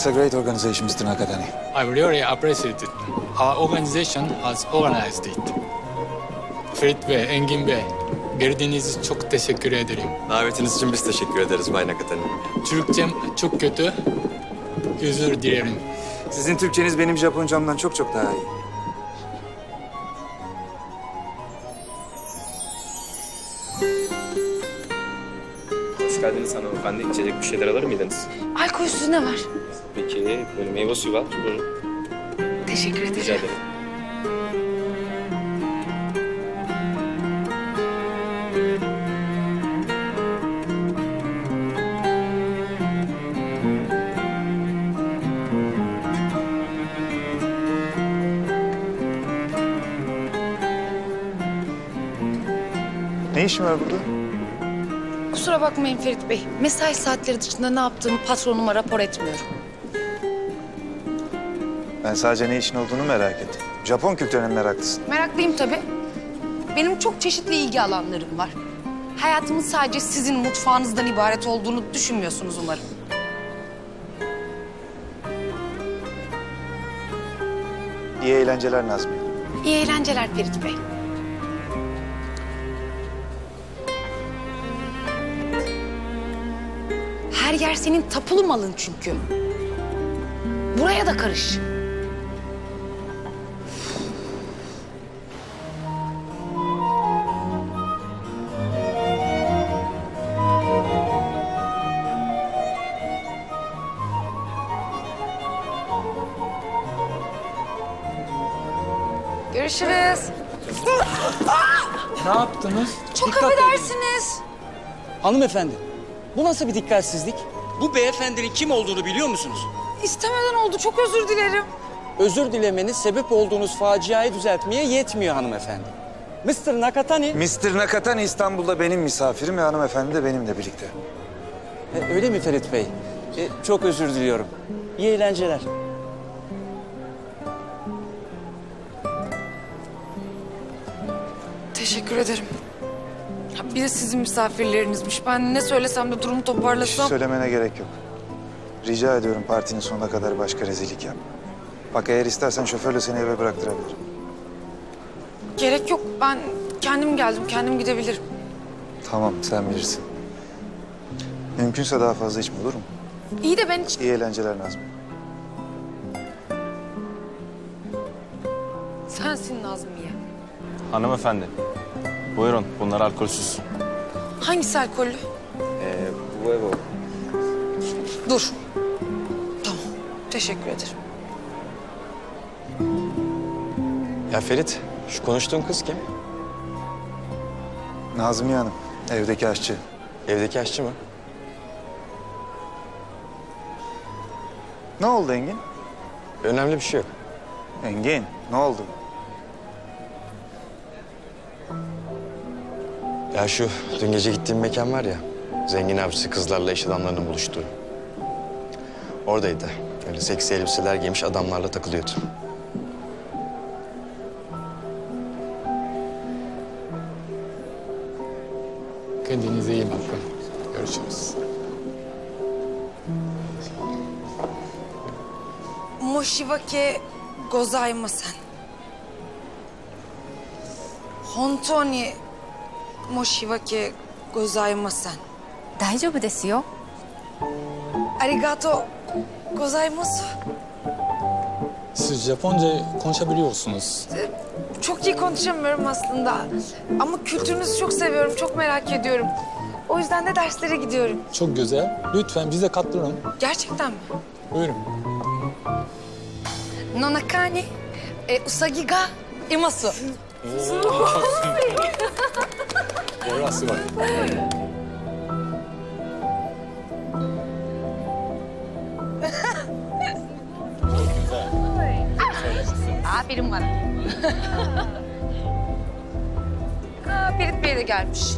It's a great organization, Mr. Nakatani. I really appreciate it. Our organization has organized it. Ferit Bey, Engin Bey, geldiğiniz için çok teşekkür ederim. Davetiniz için biz teşekkür ederiz Bay Nakatani. Türkçem çok kötü. Özür dilerim. Sizin Türkçeniz benim Japoncamdan çok çok daha iyi. Hoş geldiniz hanımefendi. İçecek bir şeyler alır mıydınız? Alkolsüz ne var? Peki, böyle meyve suyu var. Buyurun. Teşekkür ederim. Rica ederim. Ne işin var burada? Kusura bakmayın Ferit Bey. Mesai saatleri dışında ne yaptığımı patronuma rapor etmiyorum. Ben sadece ne işin olduğunu merak ettim. Japon kültürüne meraklısın. Meraklıyım tabii. Benim çok çeşitli ilgi alanlarım var. Hayatımın sadece sizin mutfağınızdan ibaret olduğunu düşünmüyorsunuz umarım. İyi eğlenceler Nazmi. İyi eğlenceler Ferit Bey. Her yer senin tapulu malın çünkü. Buraya da karış. Görüşürüz. Ne yaptınız? Çok affedersiniz. Hanımefendi, bu nasıl bir dikkatsizlik? Bu beyefendinin kim olduğunu biliyor musunuz? İstemeden oldu. Çok özür dilerim. Özür dilemeniz sebep olduğunuz faciayı düzeltmeye yetmiyor hanımefendi. Mr. Nakatani... Mr. Nakatani İstanbul'da benim misafirim ve hanımefendi de benimle birlikte. E, öyle mi Ferit Bey? E, çok özür diliyorum. İyi eğlenceler. Teşekkür ederim. Ya Bir de sizin misafirlerinizmiş. Ben ne söylesem de durumu şey toparlasam... söylemene gerek yok. Rica ediyorum partinin sonuna kadar başka rezillik yapma. Bak eğer istersen şoförle seni eve bıraktırabilirim. Gerek yok. Ben kendim geldim. Kendim gidebilirim. Tamam sen bilirsin. Mümkünse daha fazla içme olur mu? İyi de ben hiç... İyi eğlenceler Nazmi. Sensin Nazmiye. Hanımefendi, buyurun bunlar alkolsüz. Hangisi alkollü? Ee, bu ev o. Dur. Tamam. Teşekkür ederim. Ya Ferit, şu konuştuğun kız kim? Nazmiye Hanım, evdeki aşçı. Evdeki aşçı mı? Ne oldu Engin? Önemli bir şey yok. Engin, ne oldu? Ya şu dün gece gittiğim mekan var ya, zengin abisi kızlarla iş adamlarının buluştuğu. Oradaydı. Öyle seksi elbiseler giymiş adamlarla takılıyordu. Kendinize iyi bakın. Görüşürüz. Moshibake gozaimasen. Hontoni moshibake gozaimasen. 大丈夫ですよ Arigato gozaimasu. Siz Japonca konuşabiliyorsunuz. Çok iyi konuşamıyorum aslında. Ama kültürünüzü çok seviyorum, çok merak ediyorum. O yüzden de derslere gidiyorum. Çok güzel. Lütfen bize katılın. Gerçekten mi? Buyurun. Nonakani e, usagi ga imasu. Orası bak. Aferin bana. Aa, Ferit Bey de gelmiş.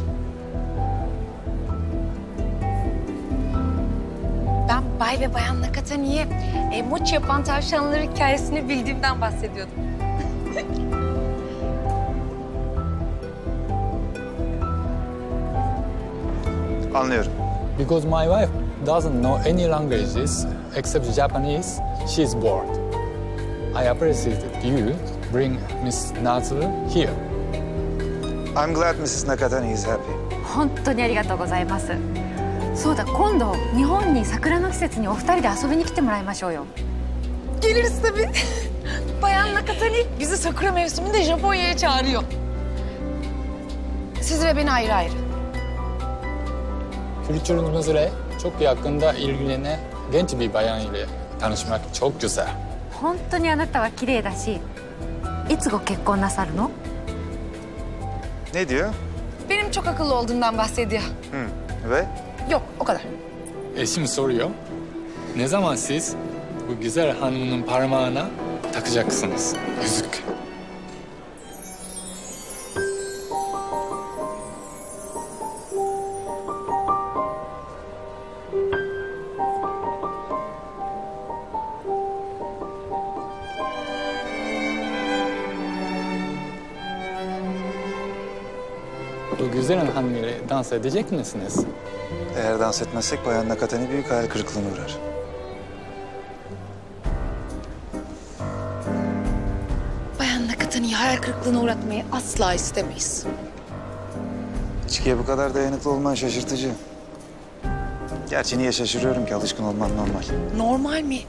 Ben Bay ve Bayan Nakatani'ye e, mochi yapan tavşanların hikayesini bildiğimden bahsediyordum. Anlıyorum. Because my wife doesn't know any languages, except Japanese, she is bored. I appreciate you bring Miss Natsu here. I'm glad Mrs. Nakatani is happy. 本当にありがとうございますそうだ今度日本に桜の季節にお二人で遊びに来てもらいましょうよ Geliriz tabii. Bayan Nakatani bizi sakura mevsiminde Japonya'ya çağırıyor. Siz ve beni ayrı ayrı. Kültürümüzle çok yakında ilgilenen genç bir bayan ile tanışmak çok güzel. 本当にあなたは綺麗だしいつご結婚なさるの Ne diyor? Benim çok akıllı olduğumdan bahsediyor. Hı. Ve? Yok o kadar. Eşim soruyor. Ne zaman siz bu güzel hanımın parmağına takacaksınız yüzük? Bu güzel hanım ile dans edecek misiniz? Eğer dans etmezsek Bayan Nakatani büyük hayal kırıklığına uğrar. Bayan Nakatani'yi hayal kırıklığına uğratmayı asla istemeyiz. İçkiye bu kadar dayanıklı olman şaşırtıcı. Gerçi niye şaşırıyorum ki alışkın olman normal. Normal mi?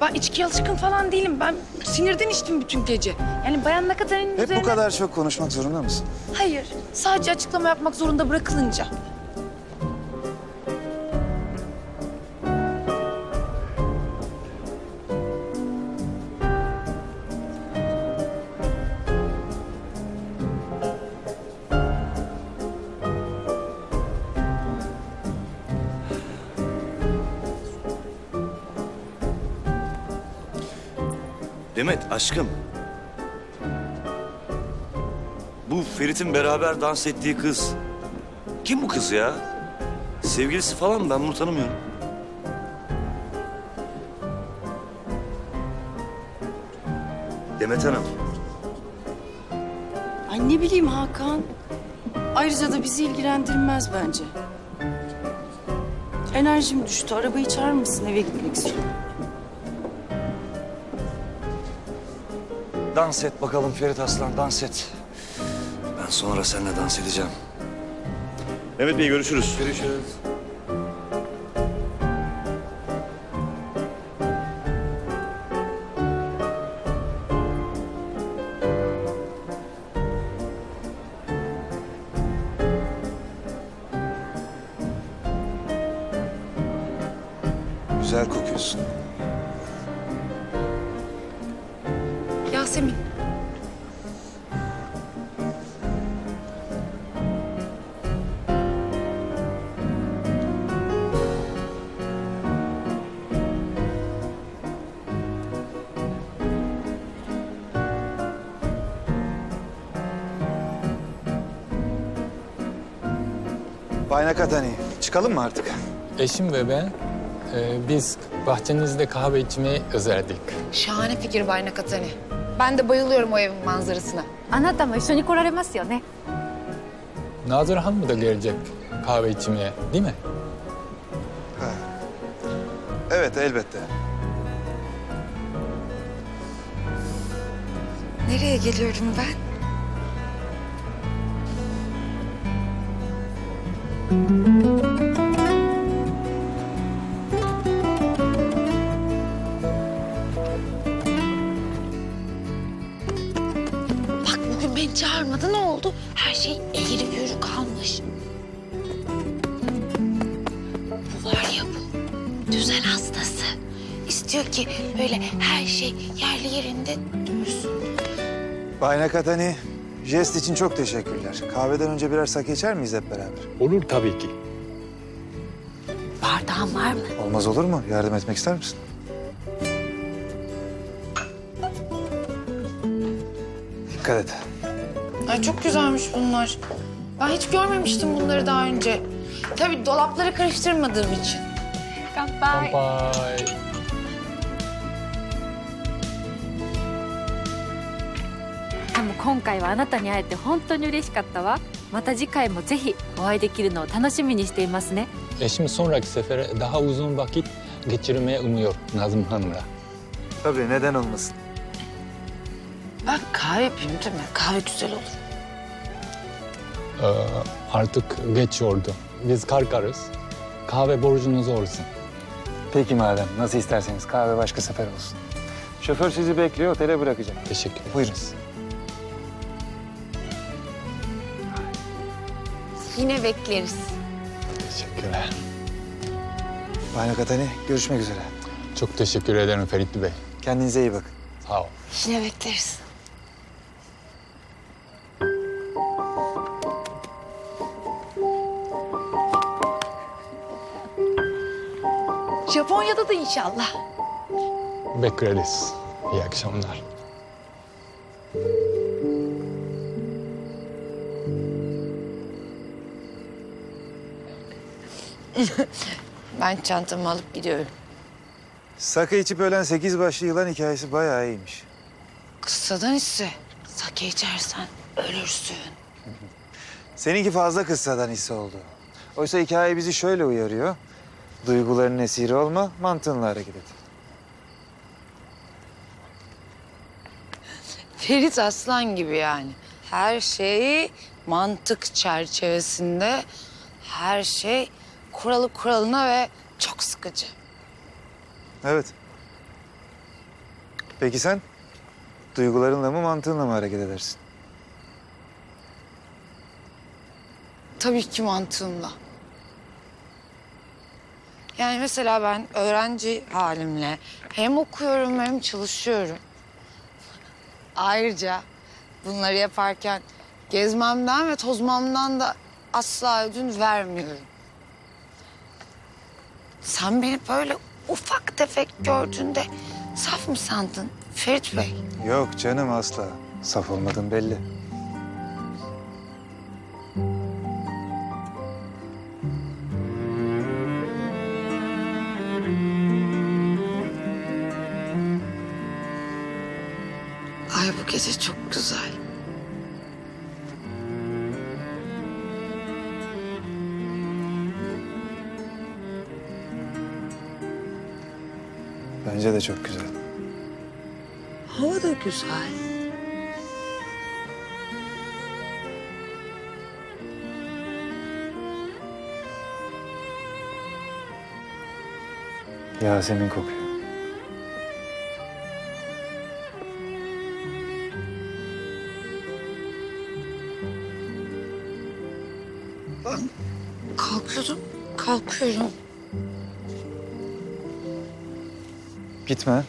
Ben içkiye alışkın falan değilim. Ben sinirden içtim bütün gece. Yani Bayan Nakatani'nin Hep üzerine... bu kadar çok konuşmak zorunda mısın? Hayır. Sadece açıklama yapmak zorunda bırakılınca. Demet aşkım. Bu Ferit'in beraber dans ettiği kız. Kim bu kız ya? Sevgilisi falan mı? Ben bunu tanımıyorum. Demet Hanım. Ay ne bileyim Hakan. Ayrıca da bizi ilgilendirmez bence. Enerjim düştü. Arabayı çağırır mısın? Eve gitmek istiyorum. Dans et bakalım Ferit Aslan dans et. Ben sonra seninle dans edeceğim. Mehmet Bey görüşürüz. Görüşürüz. Güzel kokuyorsun. Bay Nakatani, çıkalım mı artık? Eşim ve ben e, biz bahçenizde kahve içmeyi özledik. Şahane fikir Bay Nakatani. Ben de bayılıyorum o evin manzarasına. あなたも一緒に来られますよね Nazır Hanım da gelecek kahve içmeye değil mi? Evet, elbette. Nereye geliyorum ben? Bak bugün beni çağırmadı ne oldu? Her şey eğri büğrü kalmış. Bu var ya bu. Düzen hastası. İstiyor ki böyle her şey yerli yerinde dursun. Bay Nakatani, jest için çok teşekkürler. Kahveden önce birer sake içer miyiz hep beraber? Olur tabii ki. Bardağın var mı? Olmaz olur mu? Yardım etmek ister misin? Dikkat et. Ay çok güzelmiş bunlar. Ben hiç görmemiştim bunları daha önce. Tabii dolapları karıştırmadığım için. 乾乾今回はあなたに会えて本当に嬉しかったわまた次回もぜひお会いできるのを楽しみにしていますね Eşim sonraki sefere daha uzun vakit geçirmeyi umuyor Nazım Hanım'la. Tabii neden olmasın. Ben kahve yapayım değil mi? Kahve güzel olur. Ee, artık geç oldu. Biz kalkarız. Kahve borcunuz olsun. Peki madem nasıl isterseniz kahve başka sefer olsun. Şoför sizi bekliyor otele bırakacak. Teşekkür ederim. Buyurunuz. Yine bekleriz. Teşekkürler. Bay Nakatani görüşmek üzere. Çok teşekkür ederim Ferit Bey. Kendinize iyi bakın. Sağ ol. Yine bekleriz. Japonya'da da inşallah. Bekleriz. İyi akşamlar. Ben çantamı alıp gidiyorum. Sake içip ölen sekiz başlı yılan hikayesi bayağı iyiymiş. Kıssadan hisse. Sake içersen ölürsün. Seninki fazla kıssadan hisse oldu. Oysa hikaye bizi şöyle uyarıyor. Duyguların esiri olma, mantığınla hareket et. Ferit Aslan gibi yani. Her şeyi mantık çerçevesinde, her şey kuralı kuralına ve çok sıkıcı. Evet. Peki sen? Duygularınla mı, mantığınla mı hareket edersin? Tabii ki mantığımla. Yani mesela ben öğrenci halimle hem okuyorum hem çalışıyorum. Ayrıca bunları yaparken gezmemden ve tozmamdan da asla ödün vermiyorum. Sen beni böyle ufak tefek gördüğünde saf mı sandın Ferit Bey? Yok canım asla. Saf olmadın belli. Ay bu gece çok güzel. Bence de çok güzel. Hava da güzel. Yasemin kokuyor. Kalkıyorum, kalkıyorum. Gitme.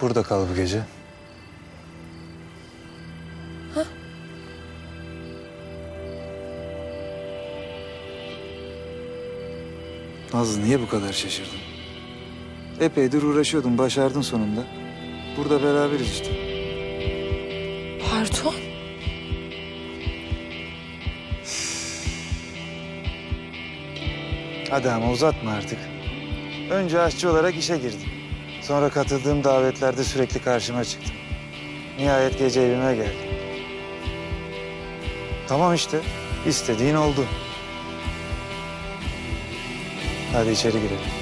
Burada kal bu gece. Nazlı niye bu kadar şaşırdın? Epeydir uğraşıyordun, başardın sonunda. Burada beraberiz işte. Hadi ama uzatma artık. Önce aşçı olarak işe girdim. Sonra katıldığım davetlerde sürekli karşıma çıktım. Nihayet gece evime geldim. Tamam işte. istediğin oldu. Hadi içeri girelim.